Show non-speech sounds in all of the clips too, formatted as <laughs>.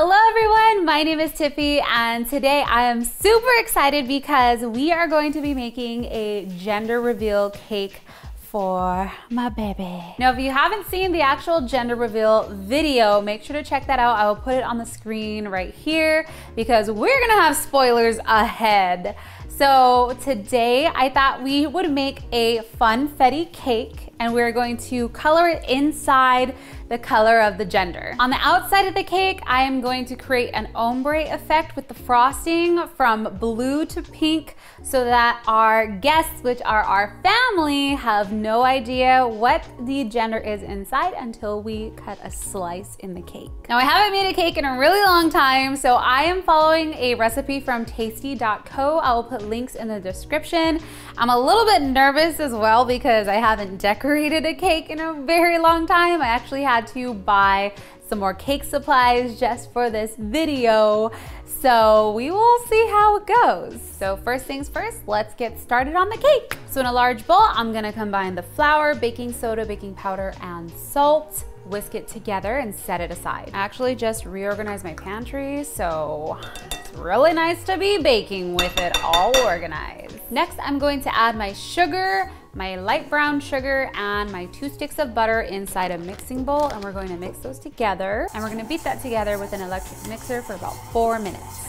Hello everyone, my name is Tiffy and today I am super excited because we are going to be making a gender reveal cake for my baby. Now, if you haven't seen the actual gender reveal video, make sure to check that out. I will put it on the screen right here because we're gonna have spoilers ahead. So today I thought we would make a funfetti cake and we're going to color it inside the color of the gender. On the outside of the cake, I am going to create an ombre effect with the frosting from blue to pink so that our guests, which are our family, have no idea what the gender is inside until we cut a slice in the cake. Now I haven't made a cake in a really long time, so I am following a recipe from tasty.co. I will put links in the description. I'm a little bit nervous as well because I haven't decorated a cake in a very long time. I actually had had to buy some more cake supplies just for this video. So we will see how it goes. So first things first, let's get started on the cake. So in a large bowl, I'm gonna combine the flour, baking soda, baking powder, and salt whisk it together and set it aside. I actually just reorganized my pantry, so it's really nice to be baking with it all organized. Next, I'm going to add my sugar, my light brown sugar, and my two sticks of butter inside a mixing bowl, and we're going to mix those together. And we're gonna beat that together with an electric mixer for about four minutes.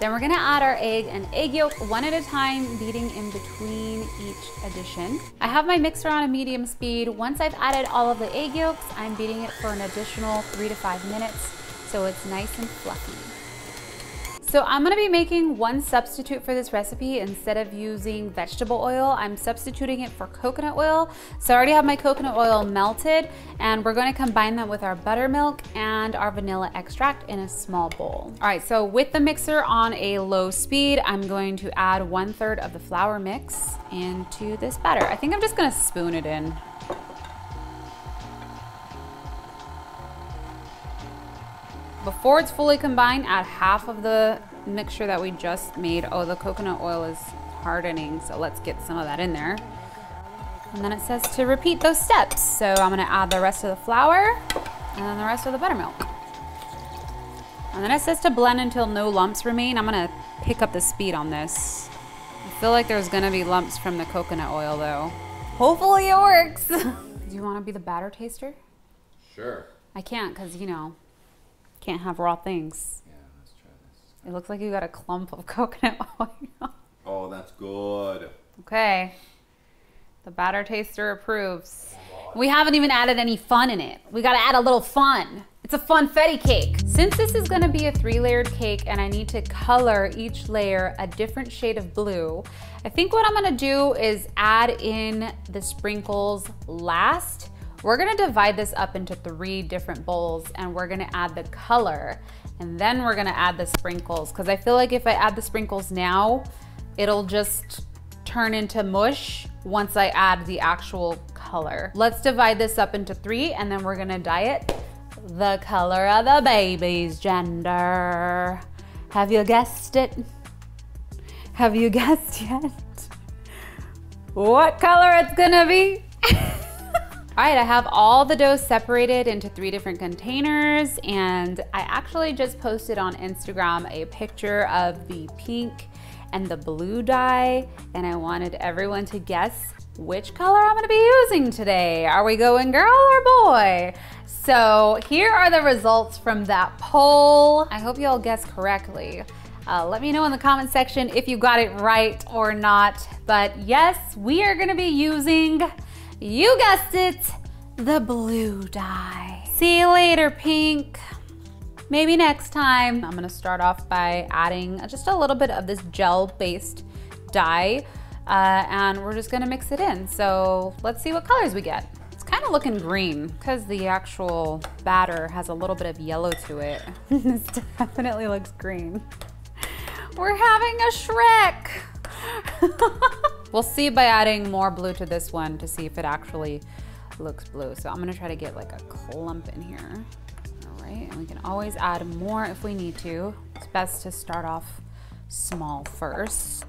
Then we're gonna add our egg and egg yolk one at a time, beating in between each addition. I have my mixer on a medium speed. Once I've added all of the egg yolks, I'm beating it for an additional three to five minutes so it's nice and fluffy. So I'm gonna be making one substitute for this recipe. Instead of using vegetable oil, I'm substituting it for coconut oil. So I already have my coconut oil melted and we're gonna combine that with our buttermilk and our vanilla extract in a small bowl. All right, so with the mixer on a low speed, I'm going to add one third of the flour mix into this batter. I think I'm just gonna spoon it in. Before it's fully combined, add half of the mixture that we just made. Oh, the coconut oil is hardening, so let's get some of that in there. And then it says to repeat those steps. So I'm gonna add the rest of the flour and then the rest of the buttermilk. And then it says to blend until no lumps remain. I'm gonna pick up the speed on this. I feel like there's gonna be lumps from the coconut oil though. Hopefully it works. <laughs> Do you wanna be the batter taster? Sure. I can't because, you know, can't have raw things. Yeah, let's try this. It looks like you got a clump of <laughs> coconut oil. Oh, that's good. okay. The batter taster approves. Oh, we haven't even added any fun in it. We gotta add a little fun. It's a funfetti cake. Since this is gonna be a three layered cake and I need to color each layer a different shade of blue, I think what I'm gonna do is add in the sprinkles last we're gonna divide this up into three different bowls and we're gonna add the color and then we're gonna add the sprinkles because I feel like if I add the sprinkles now, it'll just turn into mush once I add the actual color. Let's divide this up into three and then we're gonna dye it the color of the baby's gender. Have you guessed it? Have you <laughs> guessed yet? What color it's gonna be? All right, I have all the dough separated into three different containers and I actually just posted on Instagram a picture of the pink and the blue dye and I wanted everyone to guess which color I'm gonna be using today. Are we going girl or boy? So here are the results from that poll. I hope you all guessed correctly. Uh, let me know in the comment section if you got it right or not. But yes, we are gonna be using you guessed it, the blue dye. See you later, pink. Maybe next time. I'm gonna start off by adding just a little bit of this gel-based dye, uh, and we're just gonna mix it in. So let's see what colors we get. It's kind of looking green because the actual batter has a little bit of yellow to it. <laughs> this definitely looks green. We're having a Shrek. <laughs> We'll see by adding more blue to this one to see if it actually looks blue. So I'm gonna try to get like a clump in here. All right, and we can always add more if we need to. It's best to start off small first.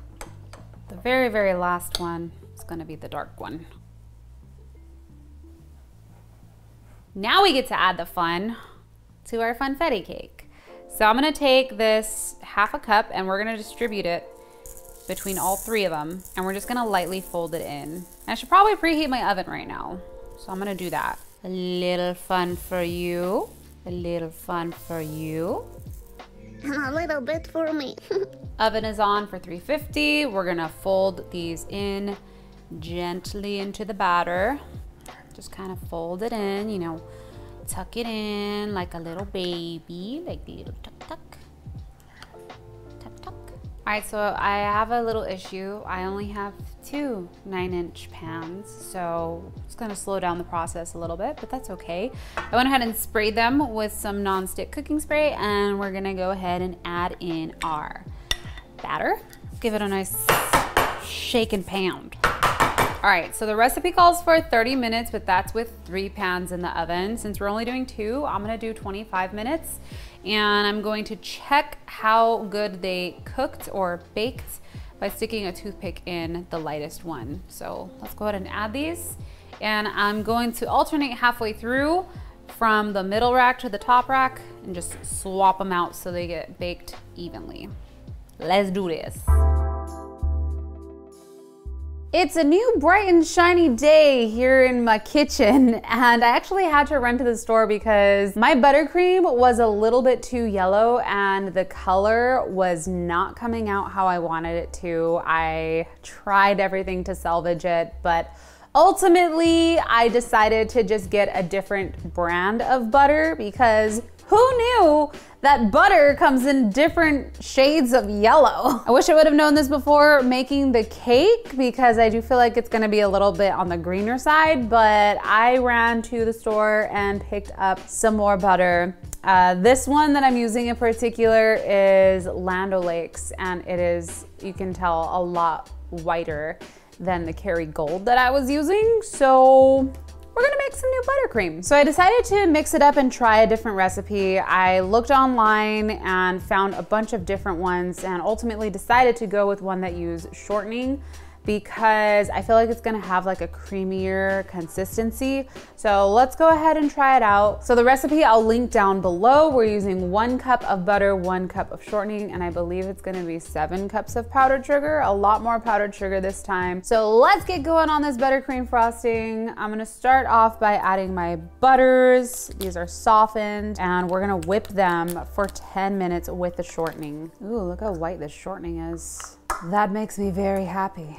The very, very last one is gonna be the dark one. Now we get to add the fun. to our funfetti cake. So I'm gonna take this half a cup and we're gonna distribute it between all three of them. And we're just gonna lightly fold it in. And I should probably preheat my oven right now. So I'm gonna do that. A little fun for you. A little fun for you. And <laughs> a little bit for me. <laughs> Oven is on for 350. We're gonna fold these in gently into the batter. Just kind of fold it in, you know, tuck it in like a little baby, like the little tuck. All right, so I have a little issue. I only have two nine inch pans, so it's gonna slow down the process a little bit, but that's okay. I went ahead and sprayed them with some non-stick cooking spray, and we're gonna go ahead and add in our batter. Give it a nice shake and pound. All right, so the recipe calls for 30 minutes, but that's with three pans in the oven. Since we're only doing two, I'm gonna do 25 minutes, and I'm going to check how good they cooked or baked by sticking a toothpick in the lightest one. So let's go ahead and add these. And I'm going to alternate halfway through from the middle rack to the top rack and just swap them out so they get baked evenly. Let's do this. It's a new bright and shiny day here in my kitchen <laughs> and I actually had to run to the store because my buttercream was a little bit too yellow and the color was not coming out how I wanted it to. I tried everything to salvage it, but ultimately I decided to just get a different brand of butter because who knew that butter comes in different shades of yellow? <laughs> I wish I would have known this before making the cake because I do feel like it's gonna be a little bit on the greener side, but I ran to the store and picked up some more butter. Uh, this one that I'm using in particular is Land O'Lakes and it is, you can tell, a lot whiter than the Kerrygold that I was using. So we're gonna make some new buttercream. So I decided to mix it up and try a different recipe. I looked online and found a bunch of different ones and ultimately decided to go with one that used shortening because I feel like it's gonna have like a creamier consistency. So let's go ahead and try it out. So the recipe I'll link down below. We're using one cup of butter, one cup of shortening, and I believe it's gonna be seven cups of powdered sugar, a lot more powdered sugar this time. So let's get going on this buttercream frosting. I'm gonna start off by adding my butters. These are softened and we're gonna whip them for 10 minutes with the shortening. Ooh, look how white this shortening is. That makes me very happy.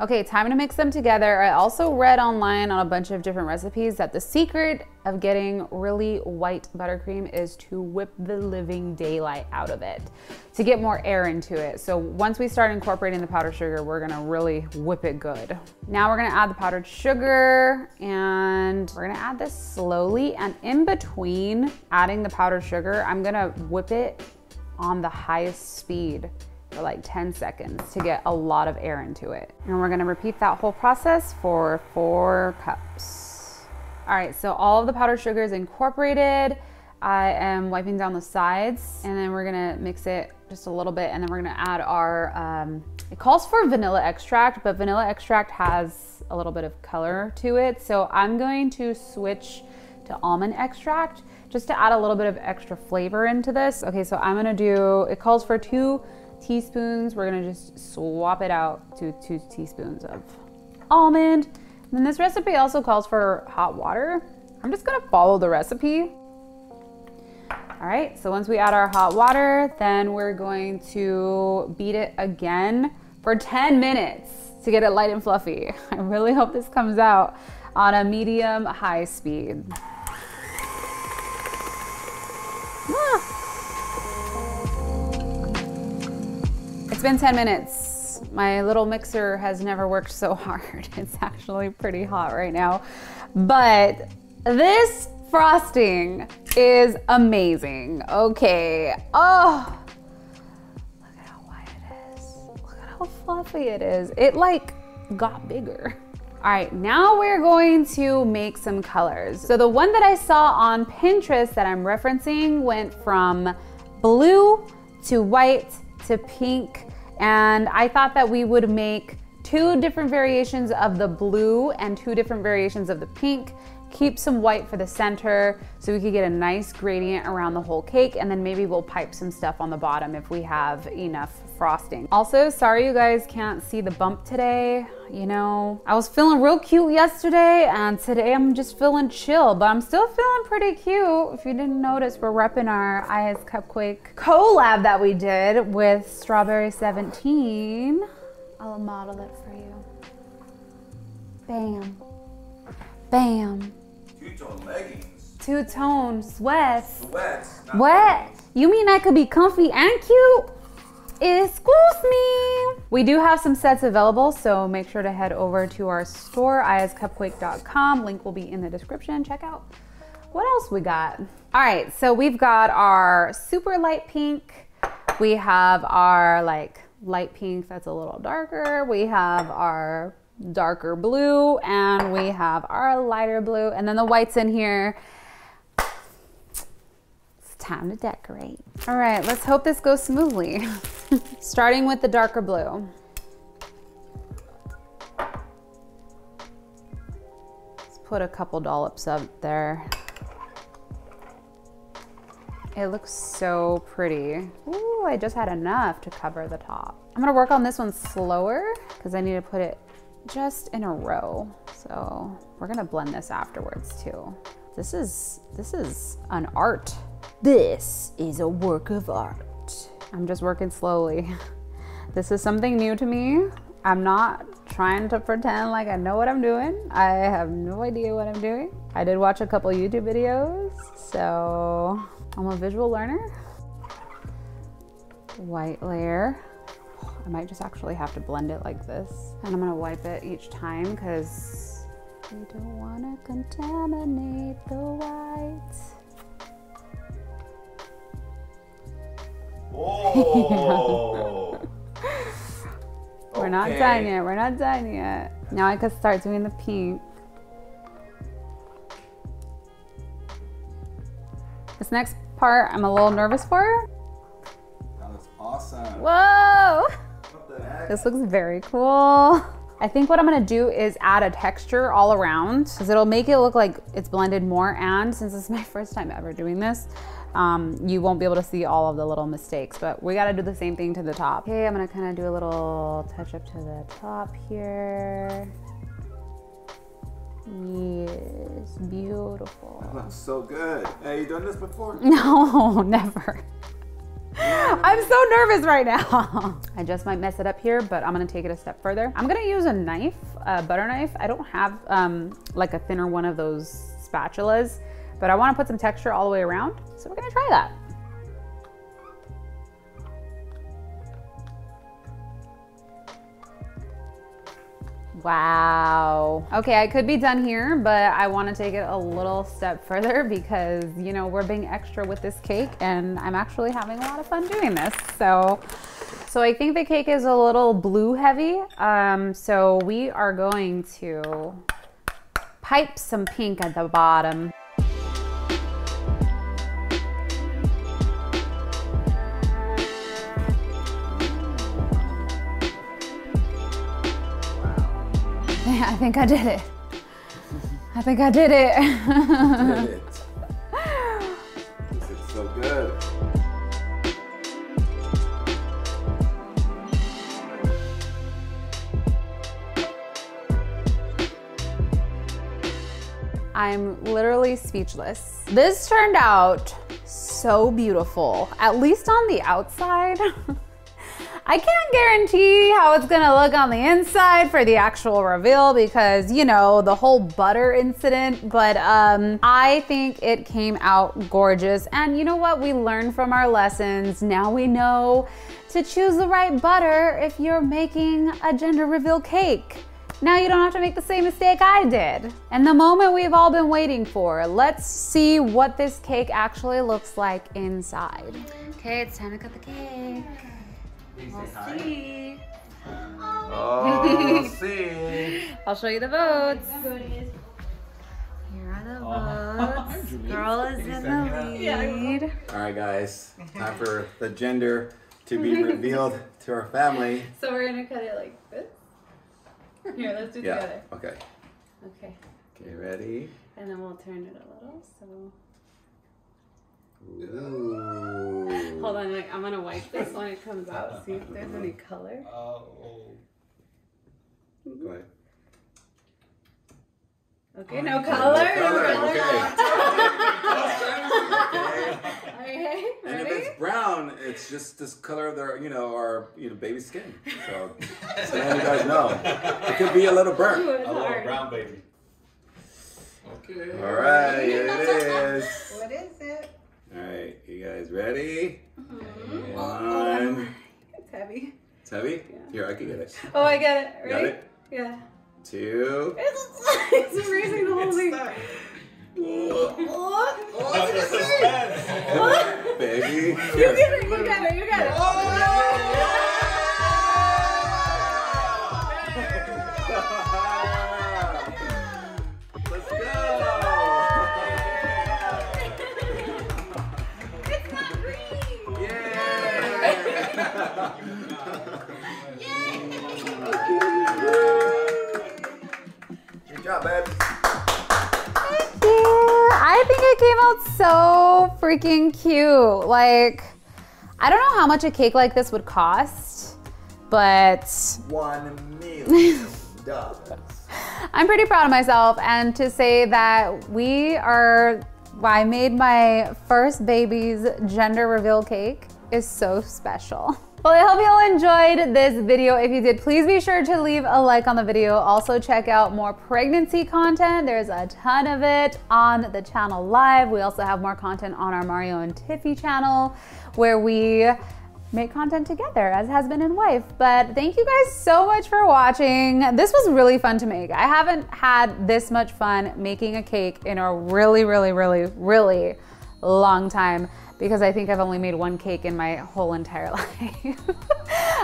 Okay, time to mix them together. I also read online on a bunch of different recipes that the secret of getting really white buttercream is to whip the living daylight out of it to get more air into it. So once we start incorporating the powdered sugar, we're gonna really whip it good. Now we're gonna add the powdered sugar and we're gonna add this slowly. And in between adding the powdered sugar, I'm gonna whip it on the highest speed for like 10 seconds to get a lot of air into it. And we're gonna repeat that whole process for four cups. All right, so all of the powdered sugar is incorporated. I am wiping down the sides and then we're gonna mix it just a little bit and then we're gonna add our, um, it calls for vanilla extract, but vanilla extract has a little bit of color to it. So I'm going to switch to almond extract just to add a little bit of extra flavor into this. Okay, so I'm gonna do, it calls for two teaspoons. We're gonna just swap it out to two teaspoons of almond. And then this recipe also calls for hot water. I'm just gonna follow the recipe. All right, so once we add our hot water, then we're going to beat it again for 10 minutes to get it light and fluffy. <laughs> I really hope this comes out on a medium high speed. Ah. It's been 10 minutes. My little mixer has never worked so <laughs> hard. It's actually pretty hot right now. But this frosting is amazing. Okay. Oh, look at how white it is. Look at how fluffy it is. It like got bigger. All right, now we're going to make some colors. So the one that I saw on Pinterest that I'm referencing went from blue to white to pink and I thought that we would make two different variations of the blue and two different variations of the pink keep some white for the center so we could get a nice gradient around the whole cake and then maybe we'll pipe some stuff on the bottom if we have enough frosting. Also, sorry you guys can't see the bump today. You know, I was feeling real cute yesterday and today I'm just feeling chill, but I'm still feeling pretty cute. If you didn't notice, we're repping our iHasCupquake collab that we did with Strawberry 17. I'll model it for you. Bam. Bam. Two-tone leggings. Two-tone sweats. Sweats. What? leggings. You mean I could be comfy and cute? Excuse me. We do have some sets available, so make sure to head over to our store, ihascupquake.com. Link will be in the description. Check out what else we got. All right, so we've got our super light pink. We have our like light pink that's a little darker. We have our darker blue and we have our lighter blue and then the whites in here it's time to decorate. All right, let's hope this goes smoothly. <laughs> <laughs> Starting with the darker blue. Let's put a couple dollops up there. It looks so pretty. Ooh, I just had enough to cover the top. I'm gonna work on this one slower because I need to put it just in a row. So we're gonna blend this afterwards too. This is, this is an art. This is a work of art. I'm just working slowly. This is something new to me. I'm not trying to pretend like I know what I'm doing. I have no idea what I'm doing. I did watch a couple YouTube videos, so I'm a visual learner. White layer. I might just actually have to blend it like this. And I'm gonna wipe it each time because we don't wanna contaminate the white. Oh. We're not done yet, we're not done yet. Now I could start doing the pink. This next part I'm a little nervous for. That looks awesome. Whoa! What the heck? This looks very cool. <laughs> I think what I'm gonna do is add a texture all around because it'll make it look like it's blended more. And since this is my <laughs> first time ever doing this, um, you won't be able to see all of the little mistakes, but we gotta do the same thing to the top. Okay, I'm gonna kind of do a little touch up to the top here. Yes, beautiful. That looks <laughs> so good. Hey, you done this before? <laughs> No, never. I'm so nervous right now. <laughs> I just might mess it up here, but I'm gonna take it a step further. I'm gonna use a knife, a butter knife. I don't have um, like a thinner one of those spatulas, but I wanna put some texture all the way around. So we're gonna try that. Wow. Okay, I could be done here, but I want to take it a little step <laughs> further because, you know, we're being extra with this cake and I'm actually having a lot of fun doing this. So, so I think the cake is a little blue heavy. Um, so we are going to pipe some pink at the bottom. I think I did it. I think I did it. Did it. This is so good. I'm literally speechless. This turned out so beautiful, at least on the outside. <laughs> I can't guarantee how it's gonna look on the inside for the actual reveal because, you know, the whole butter incident, but um, I think it came out gorgeous. And you know what? We learned from our lessons. Now we know to choose the right butter if you're making a gender reveal cake. Now you don't have to make the same mistake I did. And the moment we've all been waiting for. Let's see what this cake actually looks like inside. Okay, it's time to cut the cake. We'll see. Oh, <laughs> see. I'll show you the votes. Here are the Oh, <laughs> votes. Julie. Girl is in the lead. All right, guys. <laughs> Time for the gender to be revealed to our family. So we're gonna cut it like this. Here, let's do it Yeah. together. Okay. Okay. Okay, ready? And then we'll turn it a little. So Ooh. hold on, like, I'm gonna wipe this when it comes out. See if there's any color. Oh. Go ahead. Okay, no color. color, No okay. <laughs> Okay, And if it's brown, it's just this color of their, you know, our, you know, baby skin. So, <laughs> just letting you guys know. It could be a little Ooh, burnt. it's A little hard. brown baby. Okay. All right, here it <laughs> is. What is it? All right, you guys ready? Mhm. One. It's heavy. It's heavy? Yeah. Here, I can get it. Oh, I get it. Got it? Yeah. Two. It's, it's erasing the whole <laughs> thing. Baby. You get it, you get it, you get it. Let's job, babe. Thank you. I think it came out so freaking cute. Like, I don't know how much a cake like this would cost, but One million <laughs> dollars. I'm pretty proud of myself. And to say that we are, I made my first baby's gender reveal cake is so special. Well, I hope you all enjoyed this video. If you did, please be sure to leave a like on the video. Also check out more pregnancy content. There's a ton of it on the channel live. We also have more content on our Mario and Tiffy channel where we make content together as husband and wife. But thank you guys so much for watching. This was really fun to make. I haven't had this much fun making a cake in a really, really, really, really long time because I think I've only made one cake in my whole entire <laughs> life.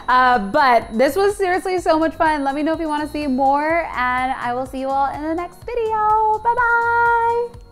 uh, but this was seriously so much fun. Let me know if you want to see more, and I will see you all in the next video. Bye bye.